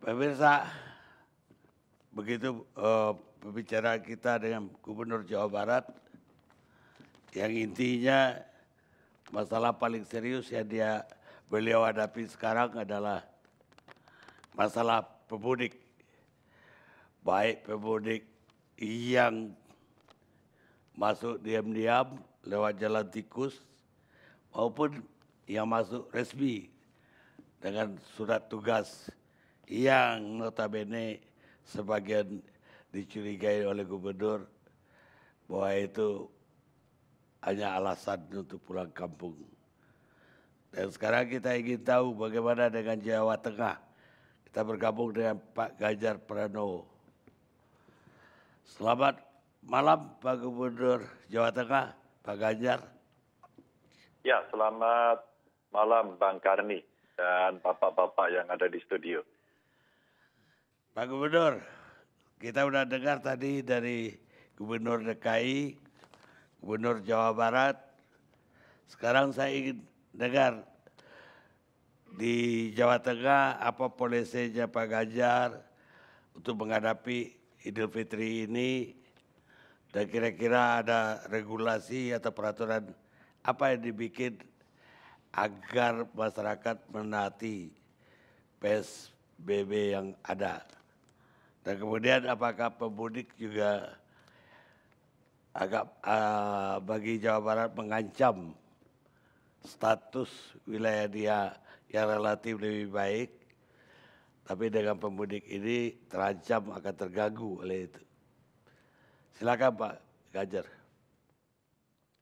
Pemirsa, begitu uh, pembicaraan kita dengan Gubernur Jawa Barat, yang intinya masalah paling serius yang dia beliau hadapi sekarang adalah masalah pemudik. Baik pemudik yang masuk diam-diam lewat jalan tikus maupun yang masuk resmi dengan surat tugas yang notabene sebagian dicurigai oleh gubernur bahwa itu hanya alasan untuk pulang kampung. Dan sekarang kita ingin tahu bagaimana dengan Jawa Tengah. Kita bergabung dengan Pak Ganjar Pranowo. Selamat malam Pak Gubernur Jawa Tengah, Pak Ganjar. Ya, selamat malam Bang Karni dan bapak-bapak yang ada di studio. Pak Gubernur, kita sudah dengar tadi dari Gubernur DKI, Gubernur Jawa Barat. Sekarang saya ingin dengar di Jawa Tengah apa polisinya Pak Ganjar untuk menghadapi Idul Fitri ini dan kira-kira ada regulasi atau peraturan apa yang dibikin agar masyarakat menaati PSBB yang ada. Dan kemudian apakah pemudik juga agak uh, bagi Jawa Barat mengancam status wilayah dia yang relatif lebih baik, tapi dengan pemudik ini terancam akan terganggu oleh itu. Silakan Pak Gajar.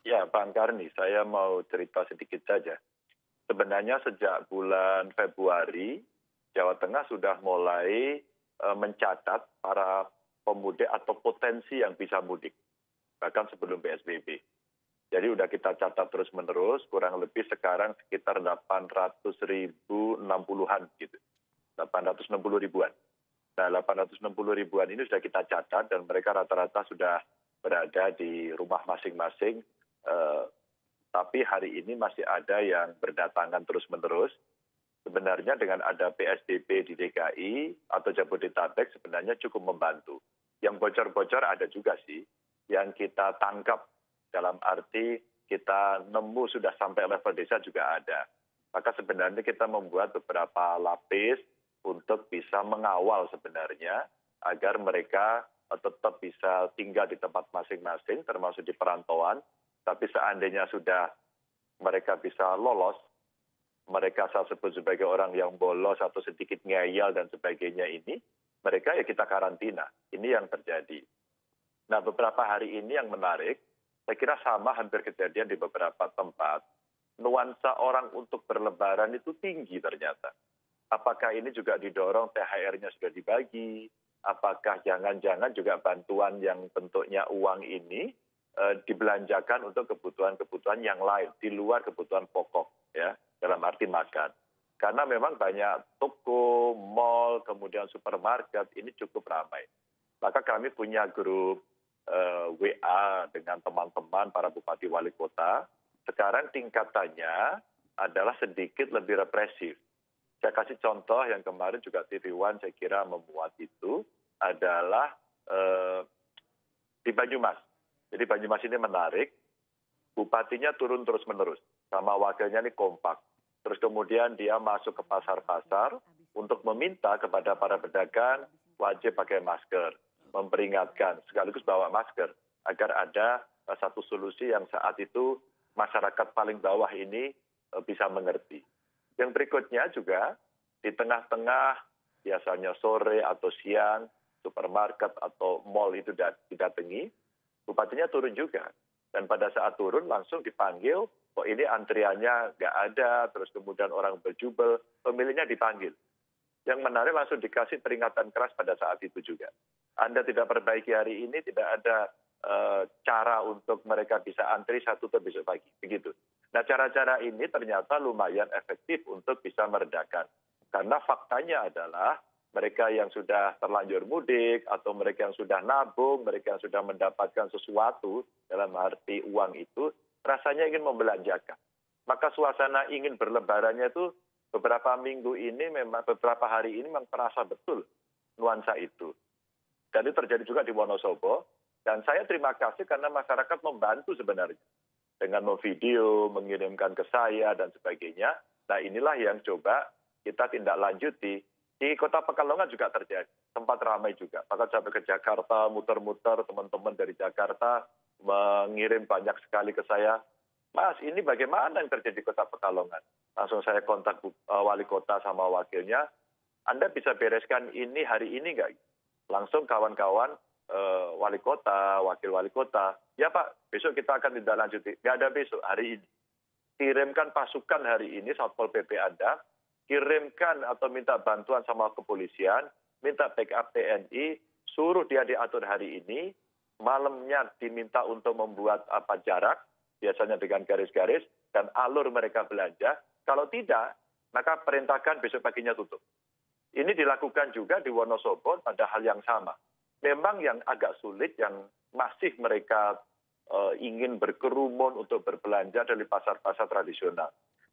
Ya, Bang Karni, saya mau cerita sedikit saja. Sebenarnya sejak bulan Februari, Jawa Tengah sudah mulai mencatat para pemudik atau potensi yang bisa mudik bahkan sebelum PSBB. Jadi sudah kita catat terus menerus, kurang lebih sekarang sekitar 800 ribu 60-an gitu. 860 ribuan. Nah 860 ribuan ini sudah kita catat dan mereka rata-rata sudah berada di rumah masing-masing. Eh, tapi hari ini masih ada yang berdatangan terus menerus sebenarnya dengan ada PSBB di DKI atau Jabodetabek sebenarnya cukup membantu. Yang bocor-bocor ada juga sih, yang kita tangkap dalam arti kita nemu sudah sampai level desa juga ada. Maka sebenarnya kita membuat beberapa lapis untuk bisa mengawal sebenarnya agar mereka tetap bisa tinggal di tempat masing-masing termasuk di perantauan. Tapi seandainya sudah mereka bisa lolos mereka saya sebut sebagai orang yang bolos atau sedikit ngeyel dan sebagainya ini, mereka ya kita karantina. Ini yang terjadi. Nah beberapa hari ini yang menarik, saya kira sama hampir kejadian di beberapa tempat. Nuansa orang untuk berlebaran itu tinggi ternyata. Apakah ini juga didorong THR-nya sudah dibagi? Apakah jangan-jangan juga bantuan yang bentuknya uang ini e, dibelanjakan untuk kebutuhan-kebutuhan yang lain di luar kebutuhan pokok ya dalam arti makan. Karena memang banyak toko, mall, kemudian supermarket ini cukup ramai. Maka kami punya grup uh, eh, WA dengan teman-teman para bupati wali kota. Sekarang tingkatannya adalah sedikit lebih represif. Saya kasih contoh yang kemarin juga TV One saya kira memuat itu adalah uh, di Banyumas. Jadi Banyumas ini menarik, bupatinya turun terus-menerus, sama wakilnya ini kompak terus kemudian dia masuk ke pasar pasar untuk meminta kepada para pedagang wajib pakai masker memperingatkan sekaligus bawa masker agar ada eh, satu solusi yang saat itu masyarakat paling bawah ini eh, bisa mengerti. Yang berikutnya juga di tengah-tengah biasanya sore atau siang supermarket atau mall itu didatangi, bupatinya turun juga. Dan pada saat turun langsung dipanggil kok ini antriannya nggak ada, terus kemudian orang berjubel, pemilihnya dipanggil. Yang menarik langsung dikasih peringatan keras pada saat itu juga. Anda tidak perbaiki hari ini, tidak ada e, cara untuk mereka bisa antri satu atau besok pagi. Begitu. Nah cara-cara ini ternyata lumayan efektif untuk bisa meredakan. Karena faktanya adalah mereka yang sudah terlanjur mudik atau mereka yang sudah nabung, mereka yang sudah mendapatkan sesuatu dalam arti uang itu rasanya ingin membelanjakan. Maka suasana ingin berlebarannya itu beberapa minggu ini memang beberapa hari ini memang terasa betul nuansa itu. Dan itu terjadi juga di Wonosobo. Dan saya terima kasih karena masyarakat membantu sebenarnya. Dengan memvideo, mengirimkan ke saya dan sebagainya. Nah inilah yang coba kita tindak lanjuti. Di kota Pekalongan juga terjadi. Tempat ramai juga. Bahkan sampai ke Jakarta, muter-muter teman-teman dari Jakarta mengirim banyak sekali ke saya. Mas, ini bagaimana yang terjadi di kota Pekalongan? Langsung saya kontak uh, wali kota sama wakilnya. Anda bisa bereskan ini hari ini nggak? Langsung kawan-kawan uh, wali kota, wakil wali kota. Ya Pak, besok kita akan tindak lanjuti. Nggak ada besok, hari ini. Kirimkan pasukan hari ini, Satpol PP Anda. Kirimkan atau minta bantuan sama kepolisian. Minta backup TNI. Suruh dia diatur hari ini. Malamnya diminta untuk membuat apa jarak biasanya dengan garis-garis, dan alur mereka belanja. Kalau tidak, maka perintahkan besok paginya tutup. Ini dilakukan juga di Wonosobo pada hal yang sama. Memang yang agak sulit, yang masih mereka uh, ingin berkerumun untuk berbelanja dari pasar-pasar tradisional.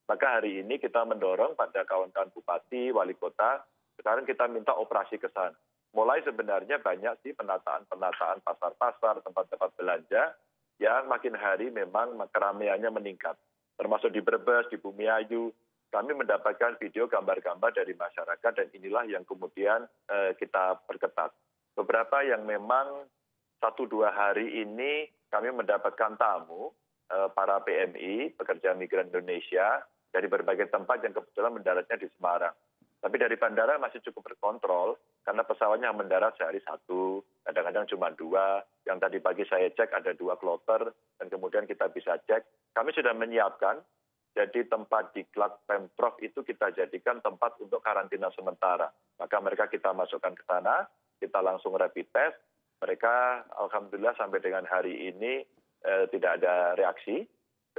Maka hari ini kita mendorong pada kawan-kawan bupati, wali kota, sekarang kita minta operasi ke sana. Mulai sebenarnya banyak sih penataan-penataan pasar-pasar, tempat-tempat belanja, yang makin hari memang keramaiannya meningkat. Termasuk di Brebes, di Bumiayu, kami mendapatkan video gambar-gambar dari masyarakat dan inilah yang kemudian eh, kita perketat. Beberapa yang memang satu dua hari ini kami mendapatkan tamu eh, para PMI, pekerja migran Indonesia, dari berbagai tempat yang kebetulan mendaratnya di Semarang. Tapi dari bandara masih cukup berkontrol karena pesawatnya mendarat sehari satu, kadang-kadang cuma dua. Yang tadi pagi saya cek ada dua kloter dan kemudian kita bisa cek. Kami sudah menyiapkan jadi tempat di Klat Pemprov itu kita jadikan tempat untuk karantina sementara. Maka mereka kita masukkan ke sana, kita langsung rapid test. Mereka alhamdulillah sampai dengan hari ini eh, tidak ada reaksi,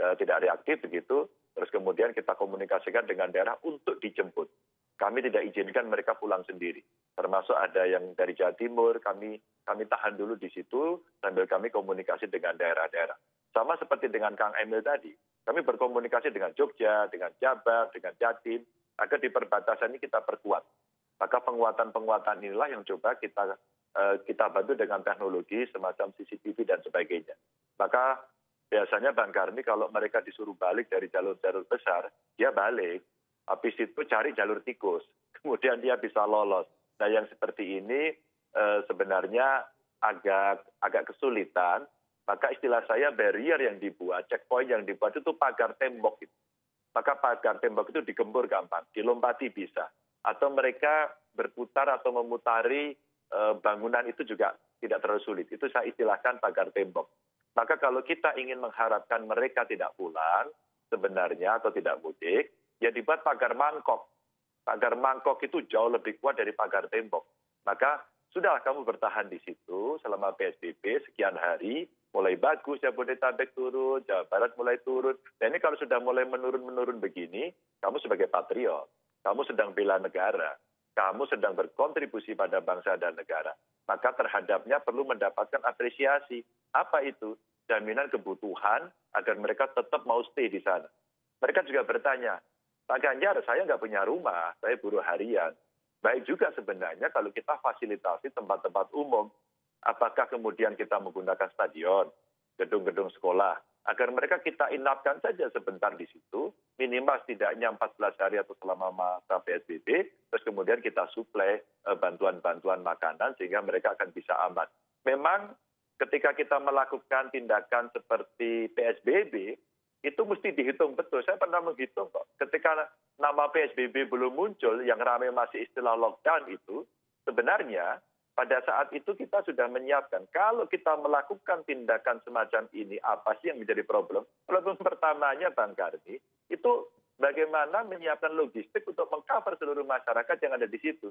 eh, tidak reaktif begitu. Terus kemudian kita komunikasikan dengan daerah untuk dijemput. Kami tidak izinkan mereka pulang sendiri. Termasuk ada yang dari Jawa Timur, kami kami tahan dulu di situ sambil kami komunikasi dengan daerah-daerah. Sama seperti dengan Kang Emil tadi, kami berkomunikasi dengan Jogja, dengan Jabar, dengan Jatim, agar di perbatasan ini kita perkuat. Maka penguatan-penguatan inilah yang coba kita uh, kita bantu dengan teknologi semacam CCTV dan sebagainya. Maka biasanya Bang Karni kalau mereka disuruh balik dari jalur-jalur besar, dia balik habis itu cari jalur tikus kemudian dia bisa lolos nah yang seperti ini eh, sebenarnya agak agak kesulitan. Maka istilah saya barrier yang dibuat checkpoint yang dibuat itu pagar tembok itu. Maka pagar tembok itu digembur gampang dilompati bisa. Atau mereka berputar atau memutari eh, bangunan itu juga tidak terlalu sulit. Itu saya istilahkan pagar tembok. Maka kalau kita ingin mengharapkan mereka tidak pulang sebenarnya atau tidak mudik ya dibuat pagar mangkok. Pagar mangkok itu jauh lebih kuat dari pagar tembok. Maka sudahlah kamu bertahan di situ selama PSBB sekian hari, mulai bagus Jabodetabek turun, Jawa Barat mulai turun. Dan ini kalau sudah mulai menurun-menurun begini, kamu sebagai patriot, kamu sedang bela negara, kamu sedang berkontribusi pada bangsa dan negara. Maka terhadapnya perlu mendapatkan apresiasi. Apa itu? Jaminan kebutuhan agar mereka tetap mau stay di sana. Mereka juga bertanya, Pak Ganjar, saya nggak punya rumah, saya buruh harian. Baik juga sebenarnya kalau kita fasilitasi tempat-tempat umum, apakah kemudian kita menggunakan stadion, gedung-gedung sekolah, agar mereka kita inapkan saja sebentar di situ, minimal setidaknya 14 hari atau selama masa PSBB, terus kemudian kita suplai eh, bantuan-bantuan makanan sehingga mereka akan bisa aman. Memang ketika kita melakukan tindakan seperti PSBB, itu mesti dihitung betul. Saya pernah menghitung kok. Ketika nama PSBB belum muncul, yang ramai masih istilah lockdown itu, sebenarnya pada saat itu kita sudah menyiapkan. Kalau kita melakukan tindakan semacam ini, apa sih yang menjadi problem? Problem pertamanya, Bang Karni, itu bagaimana menyiapkan logistik untuk mengcover seluruh masyarakat yang ada di situ.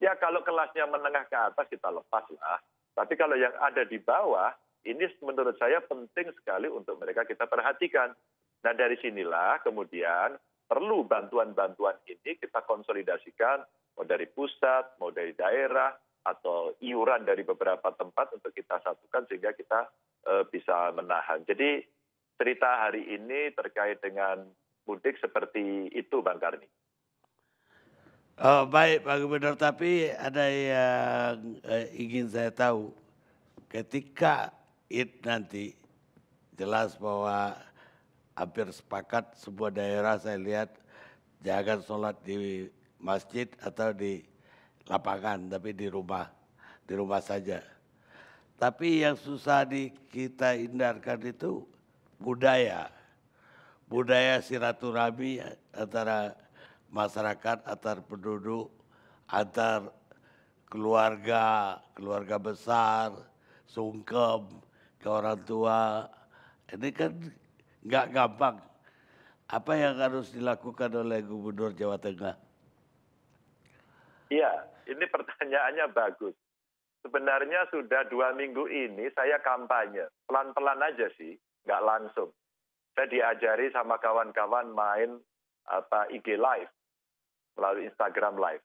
Ya kalau kelasnya menengah ke atas kita lepas lah. Tapi kalau yang ada di bawah, ini menurut saya penting sekali untuk mereka kita perhatikan. Nah dari sinilah kemudian perlu bantuan-bantuan ini kita konsolidasikan mau dari pusat, mau dari daerah, atau iuran dari beberapa tempat untuk kita satukan sehingga kita e, bisa menahan. Jadi cerita hari ini terkait dengan mudik seperti itu Bang Karni. Oh, baik Pak Gubernur, tapi ada yang eh, ingin saya tahu. Ketika Id nanti jelas bahwa hampir sepakat sebuah daerah saya lihat jangan sholat di masjid atau di lapangan, tapi di rumah, di rumah saja. Tapi yang susah di kita hindarkan itu budaya. Budaya silaturahmi antara masyarakat, antar penduduk, antar keluarga, keluarga besar, sungkem ke orang tua. Ini kan nggak gampang. Apa yang harus dilakukan oleh Gubernur Jawa Tengah? Iya, ini pertanyaannya bagus. Sebenarnya sudah dua minggu ini saya kampanye. Pelan-pelan aja sih, nggak langsung. Saya diajari sama kawan-kawan main apa IG Live melalui Instagram Live.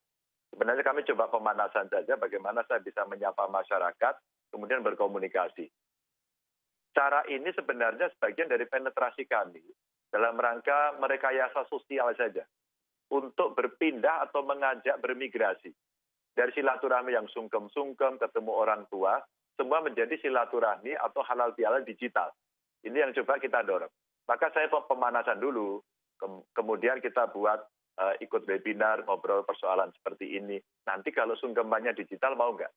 Sebenarnya kami coba pemanasan saja bagaimana saya bisa menyapa masyarakat, kemudian berkomunikasi. Cara ini sebenarnya sebagian dari penetrasi kami dalam rangka merekayasa sosial saja untuk berpindah atau mengajak bermigrasi. Dari silaturahmi yang sungkem-sungkem, ketemu orang tua, semua menjadi silaturahmi atau halal bihalal digital. Ini yang coba kita dorong. Maka saya pemanasan dulu, kemudian kita buat uh, ikut webinar, ngobrol persoalan seperti ini. Nanti kalau sungkemannya digital mau nggak?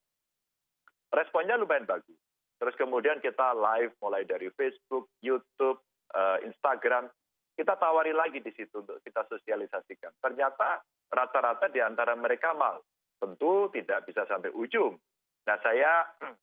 Responnya lumayan bagus. Terus kemudian kita live mulai dari Facebook, YouTube, uh, Instagram. Kita tawari lagi di situ untuk kita sosialisasikan. Ternyata rata-rata di antara mereka mau. Tentu tidak bisa sampai ujung. Nah saya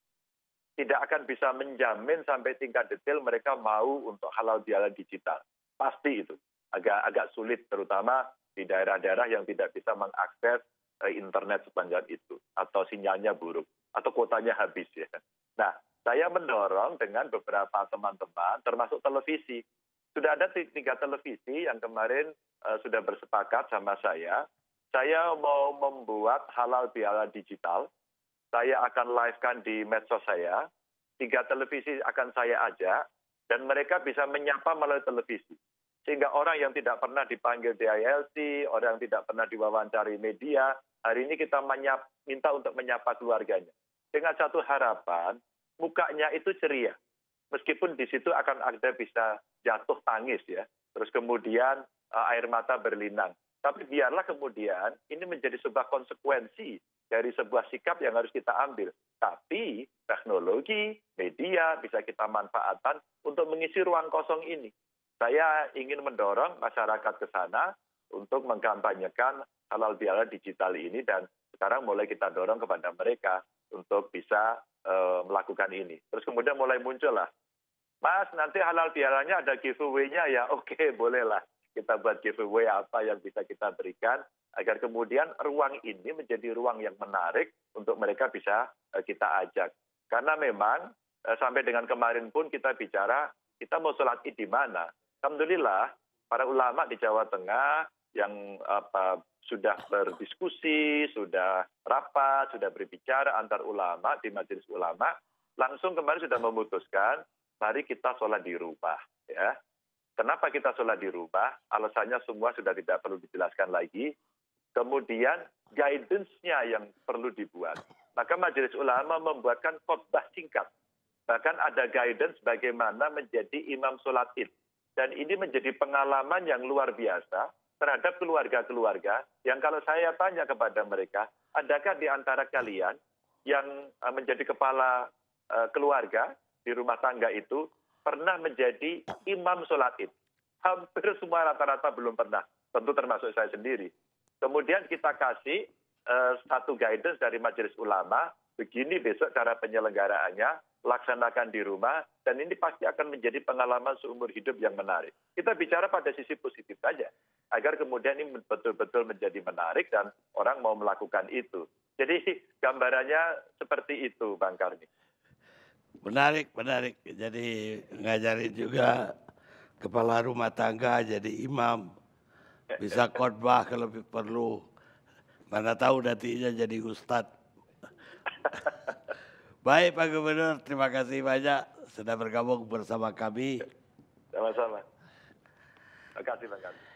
tidak akan bisa menjamin sampai tingkat detail mereka mau untuk halal bihalal digital. Pasti itu. Agak agak sulit terutama di daerah-daerah yang tidak bisa mengakses eh, internet sepanjang itu atau sinyalnya buruk atau kuotanya habis ya. Nah, saya mendorong dengan beberapa teman-teman termasuk televisi. Sudah ada tiga televisi yang kemarin uh, sudah bersepakat sama saya. Saya mau membuat halal bihalal digital. Saya akan live-kan di medsos saya. Tiga televisi akan saya ajak dan mereka bisa menyapa melalui televisi. Sehingga orang yang tidak pernah dipanggil DILC, orang yang tidak pernah diwawancari media, hari ini kita menyap, minta untuk menyapa keluarganya. Dengan satu harapan, mukanya itu ceria. Meskipun di situ akan ada bisa jatuh tangis ya. Terus kemudian uh, air mata berlinang. Tapi biarlah kemudian ini menjadi sebuah konsekuensi dari sebuah sikap yang harus kita ambil. Tapi teknologi, media bisa kita manfaatkan untuk mengisi ruang kosong ini saya ingin mendorong masyarakat ke sana untuk mengkampanyekan halal bihalal digital ini dan sekarang mulai kita dorong kepada mereka untuk bisa uh, melakukan ini. Terus kemudian mulai muncul lah, Mas nanti halal bihalalnya ada giveaway-nya ya, oke bolehlah kita buat giveaway apa yang bisa kita berikan agar kemudian ruang ini menjadi ruang yang menarik untuk mereka bisa uh, kita ajak. Karena memang uh, sampai dengan kemarin pun kita bicara kita mau sholat di mana alhamdulillah para ulama di Jawa Tengah yang apa sudah berdiskusi, sudah rapat, sudah berbicara antar ulama di majelis ulama, langsung kemarin sudah memutuskan mari kita sholat di rumah ya. Kenapa kita sholat di rumah? Alasannya semua sudah tidak perlu dijelaskan lagi. Kemudian guidance-nya yang perlu dibuat. Maka majelis ulama membuatkan khotbah singkat. Bahkan ada guidance bagaimana menjadi imam sholat id dan ini menjadi pengalaman yang luar biasa terhadap keluarga-keluarga yang kalau saya tanya kepada mereka, adakah di antara kalian yang eh, menjadi kepala eh, keluarga di rumah tangga itu pernah menjadi imam sholat id? Hampir semua rata-rata belum pernah, tentu termasuk saya sendiri. Kemudian kita kasih uh, satu guidance dari majelis ulama, begini besok cara penyelenggaraannya, laksanakan di rumah, dan ini pasti akan menjadi pengalaman seumur hidup yang menarik. Kita bicara pada sisi positif saja, agar kemudian ini betul-betul menjadi menarik dan orang mau melakukan itu. Jadi gambarannya seperti itu, Bang Karni. Menarik, menarik. Jadi ngajarin juga kepala rumah tangga jadi imam, bisa khotbah kalau perlu. Mana tahu nantinya jadi ustadz. Baik Pak Gubernur, terima kasih banyak sudah bergabung bersama kami. Sama-sama. Terima kasih Pak Kami.